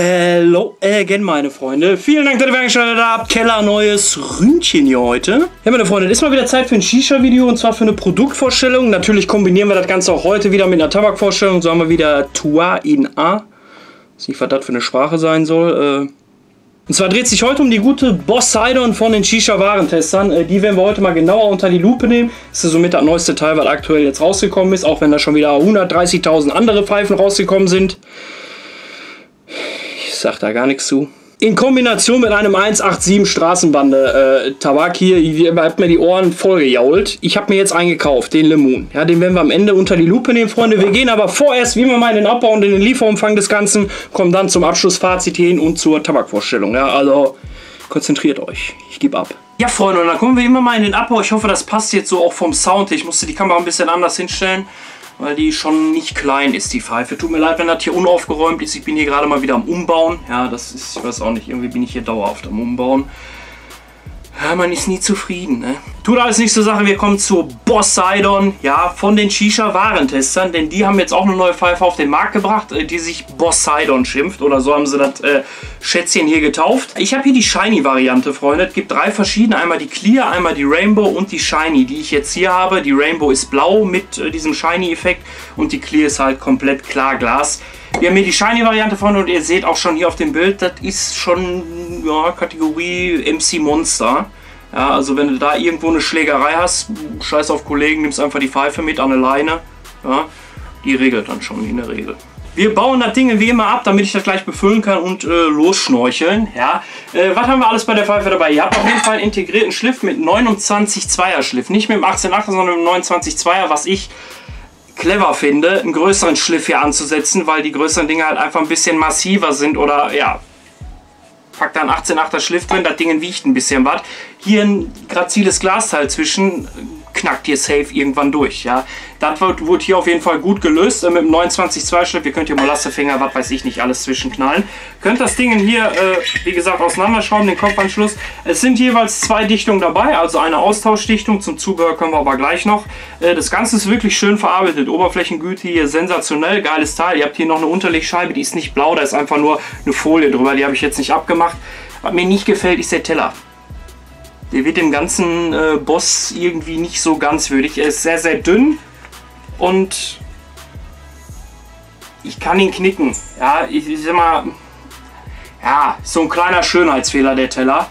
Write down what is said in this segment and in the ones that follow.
Hello again, meine Freunde. Vielen Dank, dass ihr eingeschaltet habt. Keller neues Ründchen hier heute. Ja, meine Freunde, ist mal wieder Zeit für ein Shisha-Video und zwar für eine Produktvorstellung. Natürlich kombinieren wir das Ganze auch heute wieder mit einer Tabakvorstellung. So haben wir wieder Tua in A. Ich weiß nicht, was das für eine Sprache sein soll. Äh und zwar dreht sich heute um die gute Boss Sidon von den Shisha-Warentestern. Äh, die werden wir heute mal genauer unter die Lupe nehmen. Das ist somit das neueste Teil, was aktuell jetzt rausgekommen ist, auch wenn da schon wieder 130.000 andere Pfeifen rausgekommen sind sag da gar nichts zu. In Kombination mit einem 187 Straßenbande äh, Tabak hier, ihr habt mir die Ohren voll gejault. Ich habe mir jetzt einen gekauft, den Lemon. Ja, den werden wir am Ende unter die Lupe nehmen, Freunde. Wir gehen aber vorerst, wie immer mal in den Abbau und in den Lieferumfang des Ganzen, kommen dann zum Abschlussfazit hin und zur Tabakvorstellung. Ja, also konzentriert euch. Ich gebe ab. Ja, Freunde, und dann kommen wir immer mal in den Abbau. Ich hoffe, das passt jetzt so auch vom Sound. Ich musste die Kamera ein bisschen anders hinstellen weil die schon nicht klein ist, die Pfeife. Tut mir leid, wenn das hier unaufgeräumt ist. Ich bin hier gerade mal wieder am Umbauen. Ja, das ist, ich weiß auch nicht, irgendwie bin ich hier dauerhaft am Umbauen. Ja, man ist nie zufrieden, ne? Tut alles nicht zur Sache, wir kommen zu Poseidon, ja, von den Shisha-Warentestern, denn die haben jetzt auch eine neue Pfeife auf den Markt gebracht, äh, die sich Poseidon schimpft, oder so haben sie das äh, Schätzchen hier getauft. Ich habe hier die Shiny-Variante, Freunde. Es gibt drei verschiedene, einmal die Clear, einmal die Rainbow und die Shiny, die ich jetzt hier habe. Die Rainbow ist blau mit äh, diesem Shiny-Effekt und die Clear ist halt komplett klar Glas. Wir haben hier die Shiny-Variante von und ihr seht auch schon hier auf dem Bild, das ist schon ja, Kategorie MC Monster. Ja, also wenn du da irgendwo eine Schlägerei hast, scheiß auf Kollegen, nimmst einfach die Pfeife mit an eine Leine. Ja, die regelt dann schon in der Regel. Wir bauen das Ding wie immer ab, damit ich das gleich befüllen kann und äh, losschnorcheln. Ja. Äh, was haben wir alles bei der Pfeife dabei? Ihr habt auf jeden Fall einen integrierten Schliff mit 29 2er Schliff. Nicht mit dem 18 sondern mit dem 29 2er, was ich clever finde, einen größeren Schliff hier anzusetzen, weil die größeren Dinge halt einfach ein bisschen massiver sind oder ja, packt da ein 18,8er Schliff drin, das Ding wiegt ein bisschen was. Hier ein graziles Glasteil zwischen, knackt ihr safe irgendwann durch. Ja, Das wurde hier auf jeden Fall gut gelöst äh, mit dem 29-2 Schliff. Ihr könnt hier Molassefinger, was weiß ich nicht, alles zwischenknallen. Könnt das Ding hier, äh, wie gesagt, auseinanderschrauben, den Kopfanschluss. Es sind jeweils zwei Dichtungen dabei, also eine Austauschdichtung. Zum Zubehör kommen wir aber gleich noch. Äh, das Ganze ist wirklich schön verarbeitet. Oberflächengüte hier sensationell, geiles Teil. Ihr habt hier noch eine Unterlegscheibe, die ist nicht blau, da ist einfach nur eine Folie drüber. Die habe ich jetzt nicht abgemacht. Was mir nicht gefällt, ist der Teller. Der wird dem ganzen äh, Boss irgendwie nicht so ganz würdig. Er ist sehr, sehr dünn und ich kann ihn knicken. Ja, ich, ich sag mal, ja, so ein kleiner Schönheitsfehler der Teller.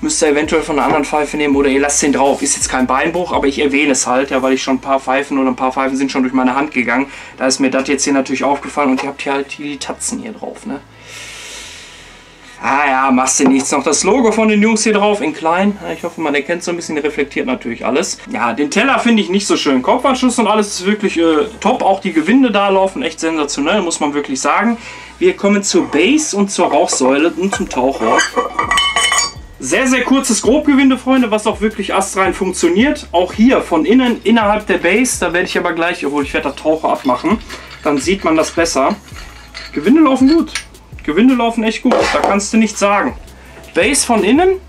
Müsst ihr eventuell von einer anderen Pfeife nehmen oder ihr lasst den drauf. Ist jetzt kein Beinbruch, aber ich erwähne es halt, ja, weil ich schon ein paar Pfeifen oder ein paar Pfeifen sind schon durch meine Hand gegangen. Da ist mir das jetzt hier natürlich aufgefallen und ihr habt hier halt die Tatzen hier drauf, ne? Ah ja, machst du nichts. Noch das Logo von den Jungs hier drauf in klein. Ich hoffe, man erkennt so ein bisschen, reflektiert natürlich alles. Ja, den Teller finde ich nicht so schön. Kopfanschluss und alles ist wirklich äh, top. Auch die Gewinde da laufen echt sensationell, muss man wirklich sagen. Wir kommen zur Base und zur Rauchsäule und zum Taucher. Sehr, sehr kurzes Grobgewinde, Freunde, was auch wirklich astrein funktioniert. Auch hier von innen, innerhalb der Base, da werde ich aber gleich, obwohl ich werde das Taucher abmachen, dann sieht man das besser. Gewinde laufen gut. Gewinde laufen echt gut, da kannst du nichts sagen. Base von innen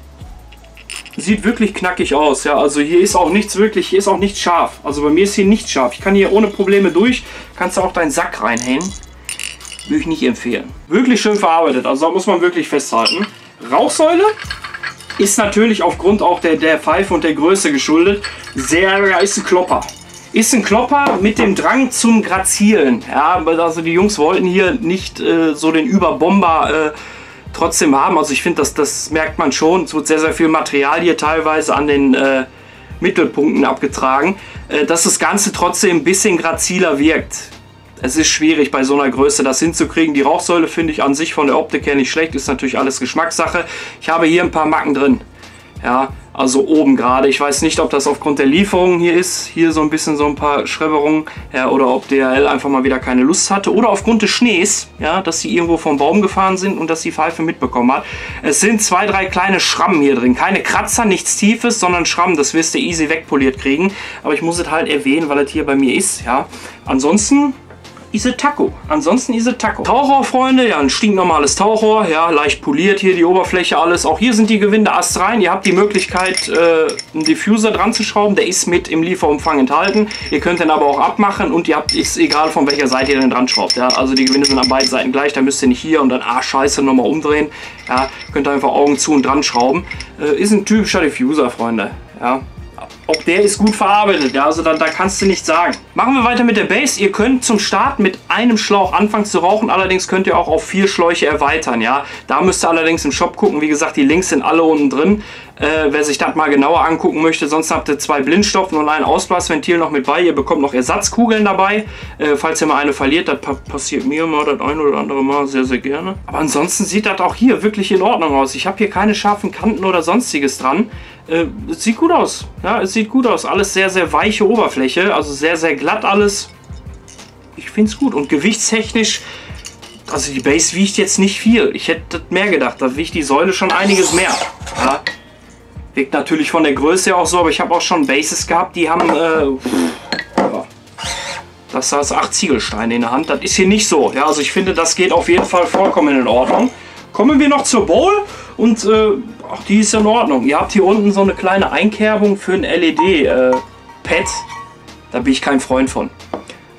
sieht wirklich knackig aus. Ja, also hier ist auch nichts wirklich, hier ist auch nichts scharf. Also bei mir ist hier nicht scharf. Ich kann hier ohne Probleme durch. Kannst du auch deinen Sack reinhängen. Würde ich nicht empfehlen. Wirklich schön verarbeitet, also da muss man wirklich festhalten. Rauchsäule ist natürlich aufgrund auch der, der Pfeife und der Größe geschuldet. Sehr, ein Klopper. Ist ein Klopper mit dem Drang zum Grazielen. Ja, also die Jungs wollten hier nicht äh, so den Überbomber äh, trotzdem haben. Also ich finde, das, das merkt man schon. Es wird sehr, sehr viel Material hier teilweise an den äh, Mittelpunkten abgetragen, äh, dass das Ganze trotzdem ein bisschen graziler wirkt. Es ist schwierig bei so einer Größe das hinzukriegen. Die Rauchsäule finde ich an sich von der Optik her nicht schlecht. Ist natürlich alles Geschmackssache. Ich habe hier ein paar Macken drin. Ja, also oben gerade. Ich weiß nicht, ob das aufgrund der Lieferung hier ist. Hier so ein bisschen so ein paar Schrebberungen. Ja, oder ob DHL einfach mal wieder keine Lust hatte. Oder aufgrund des Schnees, ja, dass sie irgendwo vom Baum gefahren sind und dass die Pfeife mitbekommen hat. Es sind zwei, drei kleine Schrammen hier drin. Keine Kratzer, nichts Tiefes, sondern Schrammen. Das wirst du easy wegpoliert kriegen. Aber ich muss es halt erwähnen, weil es hier bei mir ist. Ja. Ansonsten ist es Taco. Ansonsten ist es Taco. Tauchrohr, Freunde, ja, ein stinknormales Tauchrohr, ja, leicht poliert hier die Oberfläche, alles. Auch hier sind die Gewinde astrein. Ihr habt die Möglichkeit, äh, einen Diffuser dran zu schrauben. Der ist mit im Lieferumfang enthalten. Ihr könnt den aber auch abmachen und ihr habt, ist egal von welcher Seite ihr den dran schraubt. Ja. Also die Gewinde sind an beiden Seiten gleich. Da müsst ihr nicht hier und dann, ah, scheiße, nochmal umdrehen. Ja, könnt ihr einfach Augen zu und dran schrauben. Äh, ist ein typischer Diffuser, Freunde. Ja, auch der ist gut verarbeitet, ja, also da, da kannst du nichts sagen. Machen wir weiter mit der Base. Ihr könnt zum Start mit einem Schlauch anfangen zu rauchen, allerdings könnt ihr auch auf vier Schläuche erweitern, ja. Da müsst ihr allerdings im Shop gucken, wie gesagt, die Links sind alle unten drin. Äh, wer sich das mal genauer angucken möchte, sonst habt ihr zwei Blindstopfen und ein Ausblasventil noch mit bei. Ihr bekommt noch Ersatzkugeln dabei, äh, falls ihr mal eine verliert. Das pa passiert mir mal das ein oder andere Mal sehr, sehr gerne. Aber ansonsten sieht das auch hier wirklich in Ordnung aus. Ich habe hier keine scharfen Kanten oder sonstiges dran. Äh, es sieht gut aus. Ja, es sieht gut aus. Alles sehr, sehr weiche Oberfläche. Also sehr, sehr glatt alles. Ich finde es gut. Und gewichtstechnisch, also die Base wiegt jetzt nicht viel. Ich hätte mehr gedacht. Da wiegt die Säule schon einiges mehr. Ja. Wirkt natürlich von der Größe auch so, aber ich habe auch schon Bases gehabt, die haben... Äh, ja, das ist acht Ziegelsteine in der Hand. Das ist hier nicht so. Ja, also ich finde, das geht auf jeden Fall vollkommen in Ordnung. Kommen wir noch zur Bowl und äh, auch die ist in Ordnung. Ihr habt hier unten so eine kleine Einkerbung für ein LED-Pad. Äh, da bin ich kein Freund von.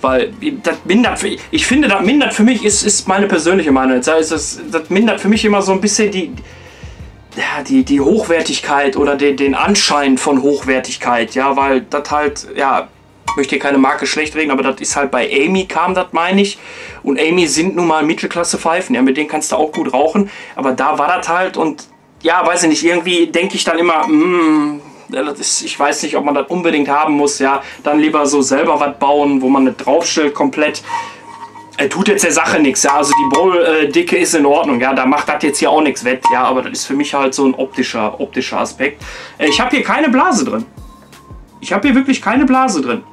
Weil das mindert, für, ich finde, das mindert für mich, ist, ist meine persönliche Meinung. Das, das, das mindert für mich immer so ein bisschen die, ja, die, die Hochwertigkeit oder den, den Anschein von Hochwertigkeit. Ja, weil das halt, ja, möchte hier keine Marke schlecht reden, aber das ist halt bei Amy kam das, meine ich. Und Amy sind nun mal Mittelklasse Pfeifen, ja, mit denen kannst du auch gut rauchen. Aber da war das halt und ja, weiß ich nicht, irgendwie denke ich dann immer, mm, ist, ich weiß nicht, ob man das unbedingt haben muss, ja, dann lieber so selber was bauen, wo man nicht draufstellt komplett. Er tut jetzt der Sache nichts, ja, also die Bowl-Dicke ist in Ordnung, ja, da macht das jetzt hier auch nichts wett, ja, aber das ist für mich halt so ein optischer, optischer Aspekt. Äh, ich habe hier keine Blase drin. Ich habe hier wirklich keine Blase drin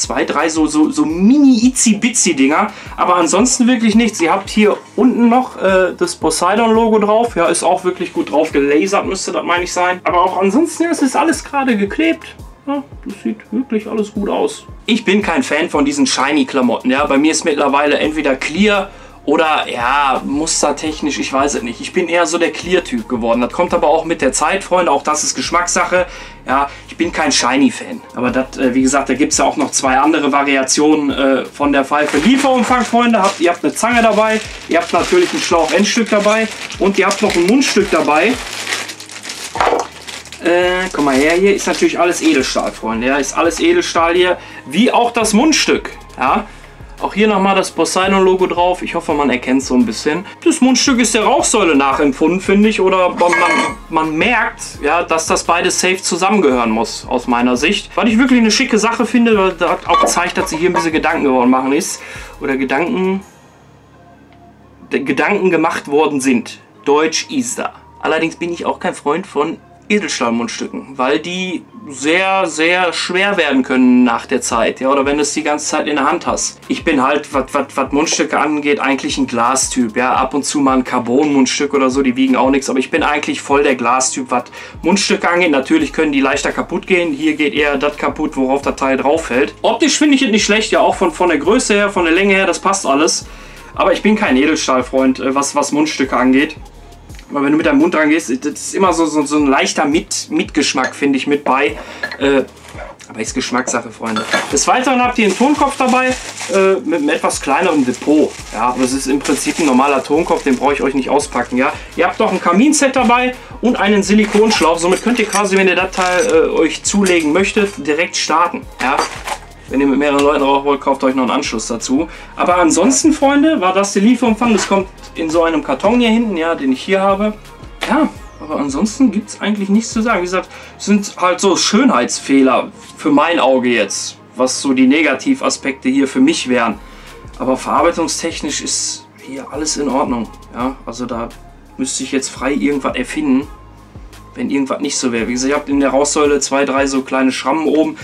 zwei, drei so, so, so mini-itzy-bitzy-Dinger. Aber ansonsten wirklich nichts. Ihr habt hier unten noch äh, das Poseidon-Logo drauf. Ja, ist auch wirklich gut drauf gelasert, müsste das meine ich sein. Aber auch ansonsten ja, es ist alles gerade geklebt. Ja, das sieht wirklich alles gut aus. Ich bin kein Fan von diesen Shiny-Klamotten. Ja, bei mir ist mittlerweile entweder Clear oder ja, mustertechnisch, ich weiß es nicht. Ich bin eher so der Clear-Typ geworden. Das kommt aber auch mit der Zeit, Freunde. Auch das ist Geschmackssache. Ja, ich bin kein Shiny-Fan. Aber das, äh, wie gesagt, da gibt es ja auch noch zwei andere Variationen äh, von der Pfeife. Lieferumfang, Freunde. Habt, ihr habt eine Zange dabei. Ihr habt natürlich ein Schlauch-Endstück dabei. Und ihr habt noch ein Mundstück dabei. Äh, komm mal her, hier ist natürlich alles Edelstahl, Freunde. Ja, ist alles Edelstahl hier. Wie auch das Mundstück. Ja, auch hier nochmal das Poseidon-Logo drauf. Ich hoffe, man erkennt so ein bisschen. Das Mundstück ist der Rauchsäule nachempfunden, finde ich. Oder man, man, merkt, ja, dass das beides safe zusammengehören muss, aus meiner Sicht. Was ich wirklich eine schicke Sache finde, weil das auch zeigt, dass sie hier ein bisschen Gedanken geworden machen ist. Oder Gedanken... Gedanken gemacht worden sind. Deutsch ist da. Allerdings bin ich auch kein Freund von Edelstahlmundstücken, weil die sehr, sehr schwer werden können nach der Zeit, ja, oder wenn du es die ganze Zeit in der Hand hast. Ich bin halt, was Mundstücke angeht, eigentlich ein Glastyp, ja, ab und zu mal ein Carbon-Mundstück oder so, die wiegen auch nichts, aber ich bin eigentlich voll der Glastyp, was Mundstücke angeht. Natürlich können die leichter kaputt gehen, hier geht eher das kaputt, worauf das Teil drauf fällt. Optisch finde ich es nicht schlecht, ja, auch von, von der Größe her, von der Länge her, das passt alles. Aber ich bin kein Edelstahlfreund, äh, was, was Mundstücke angeht. Aber wenn du mit deinem Mund dran gehst, das ist immer so, so, so ein leichter mit, Mitgeschmack, finde ich, mit bei. Äh, aber ist Geschmackssache, Freunde. Des Weiteren habt ihr einen Tonkopf dabei äh, mit einem etwas kleineren Depot. Ja, aber es ist im Prinzip ein normaler Tonkopf, den brauche ich euch nicht auspacken. Ja, Ihr habt noch ein Kaminset dabei und einen Silikonschlauch. Somit könnt ihr quasi, wenn ihr das Teil äh, euch zulegen möchtet, direkt starten. Ja, wenn ihr mit mehreren Leuten rauchen wollt, kauft euch noch einen Anschluss dazu. Aber ansonsten, Freunde, war das der Lieferumfang. Das kommt in so einem Karton hier hinten, ja, den ich hier habe. Ja, aber ansonsten gibt es eigentlich nichts zu sagen. Wie gesagt, sind halt so Schönheitsfehler für mein Auge jetzt, was so die Negativaspekte hier für mich wären. Aber verarbeitungstechnisch ist hier alles in Ordnung. Ja, also da müsste ich jetzt frei irgendwas erfinden, wenn irgendwas nicht so wäre. Wie gesagt, ihr habt in der Raussäule zwei, drei so kleine Schrammen oben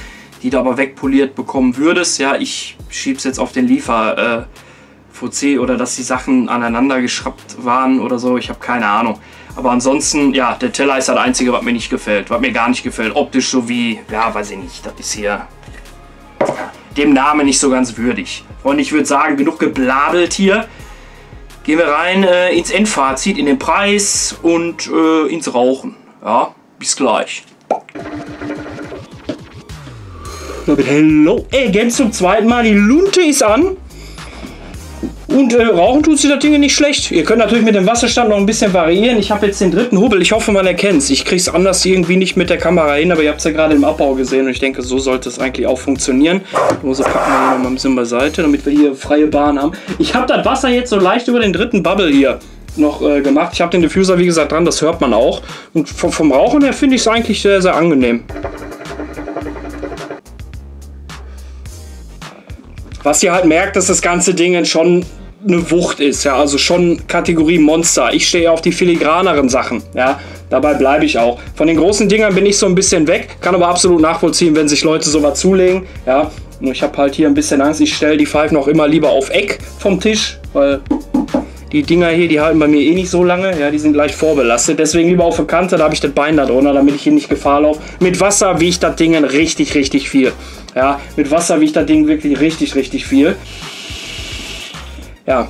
die du aber wegpoliert bekommen würdest. Ja, ich schiebe es jetzt auf den Liefer äh, VC oder dass die Sachen aneinander geschraubt waren oder so. Ich habe keine Ahnung. Aber ansonsten, ja, der Teller ist das Einzige, was mir nicht gefällt. Was mir gar nicht gefällt. Optisch so wie, ja, weiß ich nicht. Das ist hier dem Namen nicht so ganz würdig. Und ich würde sagen, genug geblabelt hier. Gehen wir rein äh, ins Endfazit, in den Preis und äh, ins Rauchen. Ja, bis gleich. Hello, Ey, zum zweiten Mal. Die Lunte ist an. Und äh, rauchen tut sie das Ding nicht schlecht. Ihr könnt natürlich mit dem Wasserstand noch ein bisschen variieren. Ich habe jetzt den dritten Hubbel. Ich hoffe, man erkennt es. Ich kriege es anders irgendwie nicht mit der Kamera hin, aber ihr habt es ja gerade im Abbau gesehen und ich denke, so sollte es eigentlich auch funktionieren. Die Hose packen wir hier noch mal ein bisschen beiseite, damit wir hier freie Bahn haben. Ich habe das Wasser jetzt so leicht über den dritten Bubble hier noch äh, gemacht. Ich habe den Diffuser, wie gesagt, dran. Das hört man auch. Und vom, vom Rauchen her finde ich es eigentlich sehr, sehr angenehm. Was ihr halt merkt, dass das ganze Ding schon eine Wucht ist, ja, also schon Kategorie Monster. Ich stehe auf die filigraneren Sachen, ja. Dabei bleibe ich auch. Von den großen Dingern bin ich so ein bisschen weg, kann aber absolut nachvollziehen, wenn sich Leute sowas zulegen, ja. Nur ich habe halt hier ein bisschen Angst, ich stelle die Pfeife noch immer lieber auf Eck vom Tisch, weil die Dinger hier, die halten bei mir eh nicht so lange, ja, die sind leicht vorbelastet. Deswegen lieber auf der Kante, da habe ich das Bein da drunter, damit ich hier nicht Gefahr laufe. Mit Wasser wiegt das Ding richtig, richtig viel. Ja, mit Wasser wiegt das Ding wirklich richtig, richtig viel. Ja,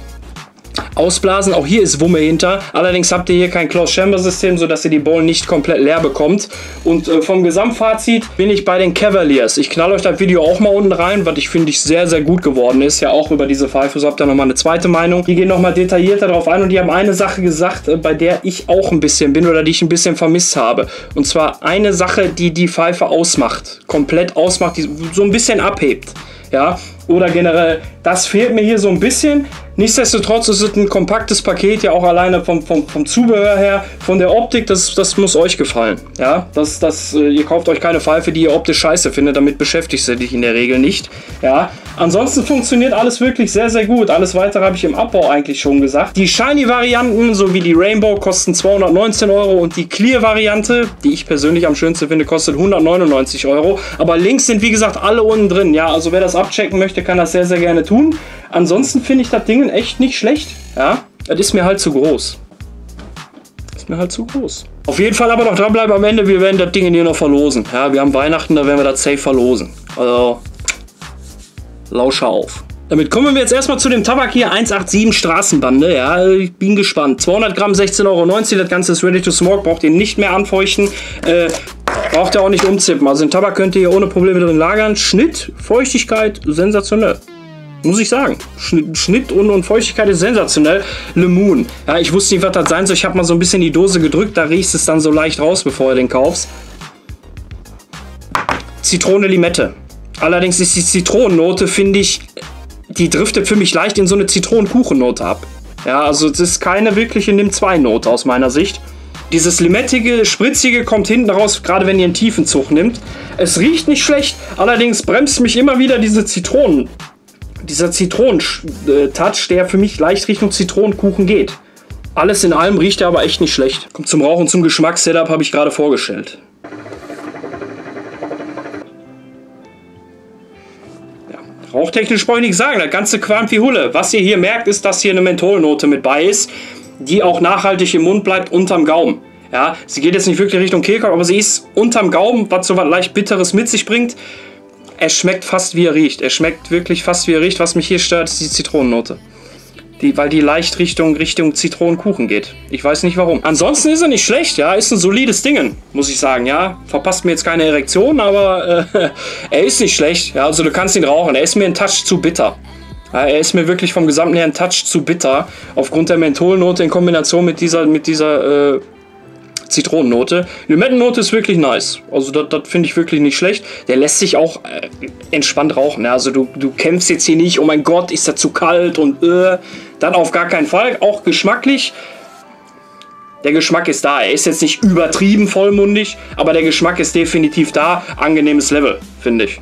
ausblasen. Auch hier ist Wumme hinter. Allerdings habt ihr hier kein Closed-Chamber-System, sodass ihr die Bowl nicht komplett leer bekommt. Und äh, vom Gesamtfazit bin ich bei den Cavaliers. Ich knall euch das Video auch mal unten rein, was ich finde ich sehr, sehr gut geworden ist. Ja, auch über diese Pfeife. So habt ihr nochmal eine zweite Meinung. Die gehen nochmal detaillierter darauf ein und die haben eine Sache gesagt, äh, bei der ich auch ein bisschen bin oder die ich ein bisschen vermisst habe. Und zwar eine Sache, die die Pfeife ausmacht. Komplett ausmacht, die so ein bisschen abhebt. Ja, oder generell, das fehlt mir hier so ein bisschen. Nichtsdestotrotz ist es ein kompaktes Paket, ja auch alleine vom, vom, vom Zubehör her, von der Optik, das, das muss euch gefallen. Ja, das, das, äh, ihr kauft euch keine Pfeife, die ihr optisch scheiße findet, damit beschäftigt ihr dich in der Regel nicht. Ja, ansonsten funktioniert alles wirklich sehr, sehr gut. Alles weitere habe ich im Abbau eigentlich schon gesagt. Die Shiny-Varianten sowie die Rainbow kosten 219 Euro und die Clear-Variante, die ich persönlich am schönsten finde, kostet 199 Euro. Aber Links sind wie gesagt alle unten drin. Ja, also wer das abchecken möchte, kann das sehr, sehr gerne tun. Ansonsten finde ich das Ding echt nicht schlecht. Ja, das ist mir halt zu groß. Ist mir halt zu groß. Auf jeden Fall aber noch dranbleiben am Ende. Wir werden das Ding hier noch verlosen. Ja, wir haben Weihnachten, da werden wir das safe verlosen. Also, lausche auf. Damit kommen wir jetzt erstmal zu dem Tabak hier 187 Straßenbande. Ja, ich bin gespannt. 200 Gramm, 16,90 Euro. Das Ganze ist ready to smoke. Braucht ihr nicht mehr anfeuchten. Äh, braucht ihr auch nicht umzippen. Also den Tabak könnt ihr hier ohne Probleme drin lagern. Schnitt, Feuchtigkeit, sensationell. Muss ich sagen. Schnitt und, und Feuchtigkeit ist sensationell. Le Moon. Ja, ich wusste nicht, was das sein soll. Ich habe mal so ein bisschen die Dose gedrückt. Da riechst es dann so leicht raus, bevor du den kaufst. Zitrone Limette. Allerdings ist die Zitronennote, finde ich, die driftet für mich leicht in so eine Zitronenkuchennote ab. Ja, also es ist keine wirkliche Nimm-2-Note aus meiner Sicht. Dieses limettige, spritzige kommt hinten raus, gerade wenn ihr einen tiefen Zug nimmt. Es riecht nicht schlecht, allerdings bremst mich immer wieder diese Zitronen dieser Zitronentouch, der für mich leicht Richtung Zitronenkuchen geht. Alles in allem riecht er aber echt nicht schlecht. Kommt zum Rauchen, zum Geschmackssetup habe ich gerade vorgestellt. Ja, rauchtechnisch brauche ich nichts sagen, das ganze qualmt wie Hulle. Was ihr hier merkt, ist, dass hier eine Mentholnote mit bei ist, die auch nachhaltig im Mund bleibt, unterm Gaumen. Ja, sie geht jetzt nicht wirklich Richtung Kehlkopf, aber sie ist unterm Gaumen, was so was leicht Bitteres mit sich bringt er schmeckt fast wie er riecht. Er schmeckt wirklich fast wie er riecht. Was mich hier stört, ist die Zitronennote. Die, weil die leicht Richtung, Richtung Zitronenkuchen geht. Ich weiß nicht warum. Ansonsten ist er nicht schlecht, ja. Ist ein solides Ding, muss ich sagen, ja. Verpasst mir jetzt keine Erektion, aber äh, er ist nicht schlecht. Ja, also du kannst ihn rauchen. Er ist mir ein Touch zu bitter. Ja, er ist mir wirklich vom gesamten her ein Touch zu bitter. Aufgrund der Mentholnote in Kombination mit dieser, mit dieser äh, Zitronennote. Limettennote ist wirklich nice. Also das finde ich wirklich nicht schlecht. Der lässt sich auch äh, entspannt rauchen. Ja? Also du, du kämpfst jetzt hier nicht, oh mein Gott, ist er zu kalt und äh, dann auf gar keinen Fall. Auch geschmacklich. Der Geschmack ist da. Er ist jetzt nicht übertrieben vollmundig, aber der Geschmack ist definitiv da. Angenehmes Level, finde ich.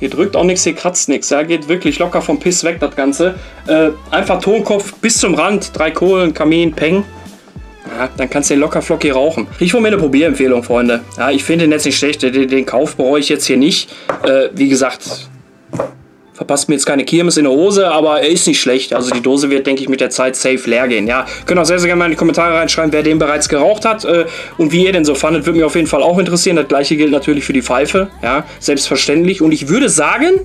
Hier drückt auch nichts, hier kratzt nichts. Ja, geht wirklich locker vom Piss weg, das Ganze. Äh, einfach Tonkopf bis zum Rand, drei Kohlen, Kamin, Peng. Ja, dann kannst du den locker flockig rauchen. Ich hole mir eine Probierempfehlung, Freunde. Ja, ich finde den jetzt nicht schlecht. Den, den Kauf bereue ich jetzt hier nicht. Äh, wie gesagt, verpasst mir jetzt keine Kirmes in der Hose, aber er ist nicht schlecht. Also die Dose wird, denke ich, mit der Zeit safe leer gehen. Ja, könnt auch sehr, sehr gerne mal in die Kommentare reinschreiben, wer den bereits geraucht hat äh, und wie ihr den so fandet, würde mich auf jeden Fall auch interessieren. Das gleiche gilt natürlich für die Pfeife, ja, selbstverständlich. Und ich würde sagen,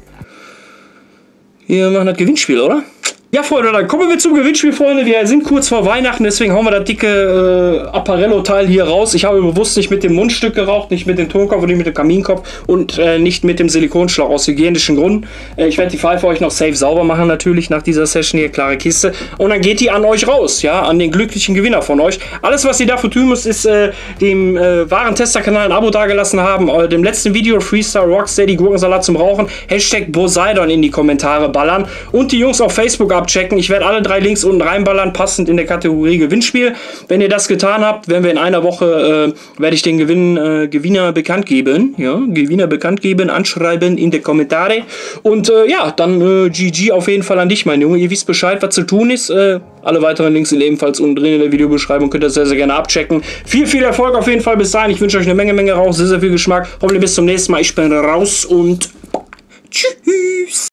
wir machen das Gewinnspiel, oder? Ja, Freunde, dann kommen wir zum Gewinnspiel, Freunde. Wir sind kurz vor Weihnachten, deswegen hauen wir das dicke äh, Apparello-Teil hier raus. Ich habe bewusst nicht mit dem Mundstück geraucht, nicht mit dem Tonkopf und nicht mit dem Kaminkopf und äh, nicht mit dem Silikonschlauch aus hygienischen Gründen. Äh, ich werde die Pfeife euch noch safe sauber machen, natürlich, nach dieser Session hier. Klare Kiste. Und dann geht die an euch raus, ja, an den glücklichen Gewinner von euch. Alles, was ihr dafür tun müsst, ist äh, dem äh, wahren Testerkanal ein Abo dagelassen haben, äh, dem letzten Video Freestyle Rocksteady Gurkensalat zum Rauchen, Hashtag Poseidon in die Kommentare ballern und die Jungs auf Facebook ab abchecken. Ich werde alle drei Links unten reinballern, passend in der Kategorie Gewinnspiel. Wenn ihr das getan habt, werden wir in einer Woche, äh, werde ich den Gewinn, äh, Gewinner bekannt geben. Ja, Gewinner bekannt geben, anschreiben in die Kommentare. Und äh, ja, dann äh, GG auf jeden Fall an dich, mein Junge. Ihr wisst Bescheid, was zu tun ist. Äh, alle weiteren Links sind ebenfalls unten drin in der Videobeschreibung. Könnt ihr sehr, sehr gerne abchecken. Viel, viel Erfolg auf jeden Fall bis dahin. Ich wünsche euch eine Menge, Menge Rauch, sehr, sehr viel Geschmack. Hoffentlich bis zum nächsten Mal. Ich bin raus und tschüss.